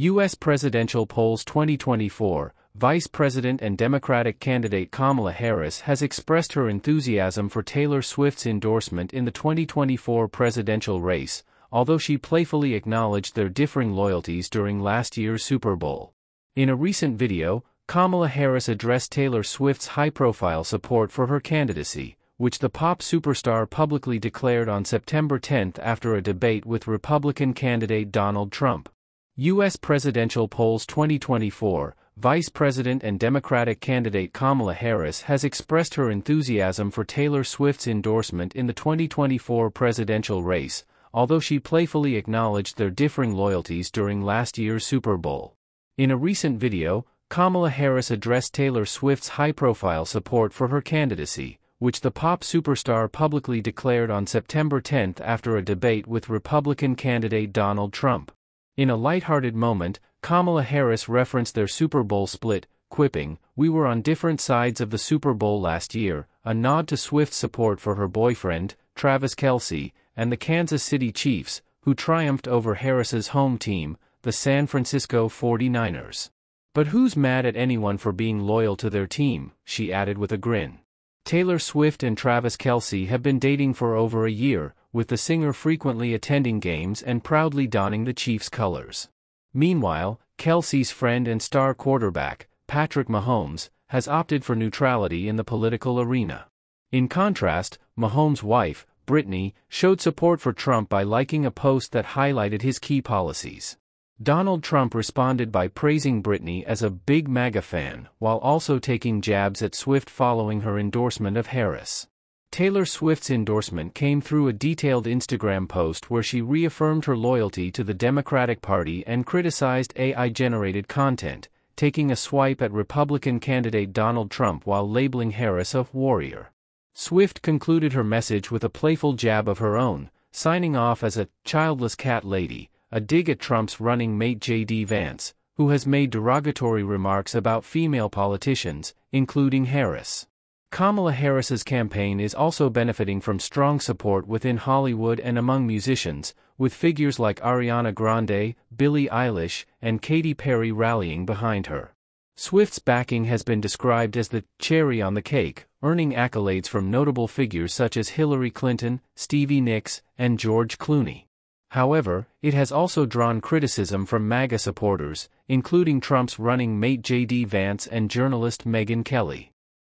U.S. Presidential Polls 2024 Vice President and Democratic candidate Kamala Harris has expressed her enthusiasm for Taylor Swift's endorsement in the 2024 presidential race, although she playfully acknowledged their differing loyalties during last year's Super Bowl. In a recent video, Kamala Harris addressed Taylor Swift's high-profile support for her candidacy, which the pop superstar publicly declared on September 10 after a debate with Republican candidate Donald Trump. U.S. Presidential Polls 2024 Vice President and Democratic candidate Kamala Harris has expressed her enthusiasm for Taylor Swift's endorsement in the 2024 presidential race, although she playfully acknowledged their differing loyalties during last year's Super Bowl. In a recent video, Kamala Harris addressed Taylor Swift's high-profile support for her candidacy, which the pop superstar publicly declared on September 10 after a debate with Republican candidate Donald Trump. In a lighthearted moment, Kamala Harris referenced their Super Bowl split, quipping, We were on different sides of the Super Bowl last year, a nod to Swift's support for her boyfriend, Travis Kelce, and the Kansas City Chiefs, who triumphed over Harris's home team, the San Francisco 49ers. But who's mad at anyone for being loyal to their team, she added with a grin. Taylor Swift and Travis Kelce have been dating for over a year, with the singer frequently attending games and proudly donning the Chiefs' colors. Meanwhile, Kelce's friend and star quarterback, Patrick Mahomes, has opted for neutrality in the political arena. In contrast, Mahomes' wife, Brittany, showed support for Trump by liking a post that highlighted his key policies. Donald Trump responded by praising Brittany as a big MAGA fan, while also taking jabs at Swift following her endorsement of Harris. Taylor Swift's endorsement came through a detailed Instagram post where she reaffirmed her loyalty to the Democratic Party and criticized AI-generated content, taking a swipe at Republican candidate Donald Trump while labeling Harris a warrior. Swift concluded her message with a playful jab of her own, signing off as a childless cat lady, a dig at Trump's running mate J.D. Vance, who has made derogatory remarks about female politicians, including Harris. Kamala Harris's campaign is also benefiting from strong support within Hollywood and among musicians, with figures like Ariana Grande, Billie Eilish, and Katy Perry rallying behind her. Swift's backing has been described as the cherry on the cake, earning accolades from notable figures such as Hillary Clinton, Stevie Nicks, and George Clooney. However, it has also drawn criticism from MAGA supporters, including Trump's running mate J.D. Vance and journalist Megyn Kelly.